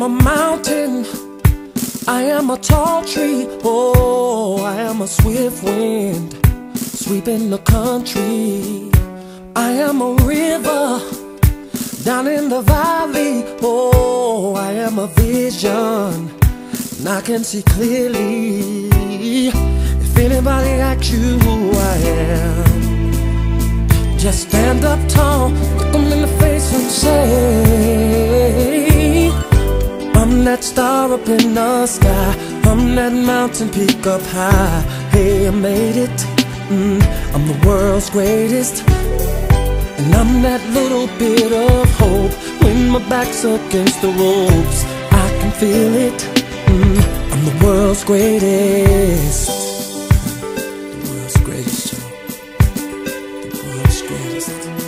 am a mountain. I am a tall tree. Oh, I am a swift wind sweeping the country. I am a river down in the valley. Oh, I am a vision and I can see clearly. If anybody asks you who I am, just stand up tall, look them in the face and say, I'm that star up in the sky, I'm that mountain peak up high. Hey, I made it, mm, I'm the world's greatest. And I'm that little bit of hope when my back's against the ropes. I can feel it. Mm, I'm the world's greatest. The world's greatest, The world's greatest.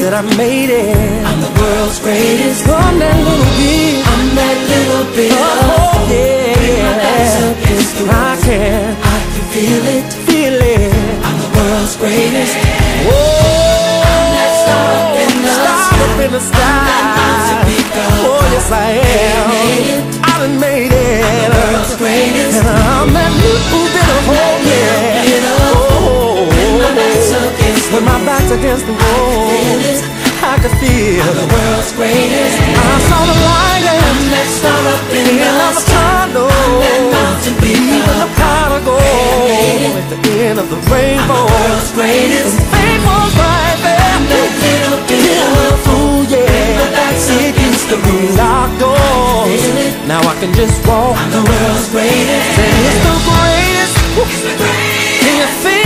Said I made it. I'm the world's greatest. I'm that little bit. I'm that little bit of Oh hope. yeah, When my back's against the I can I can feel it. feel it. I'm the world's greatest. Whoa, that star up in the star sky. up in the sky. mountain peak up Oh yes I am. I made it. I done made it. I'm the World's greatest. And I'm that little back's against the wall. I could feel. The world's greatest. I saw the light I'm that star up in the the sky. tunnel. that mountain peak Even the up. prodigal at the end of the rainbow. I'm the World's greatest. Faith was right there. That little bit of ooh, yeah. my back's against the be locked doors. Now I can just walk. I'm the world's greatest. Say it's the greatest. Can you feel it? The greatest. Can you feel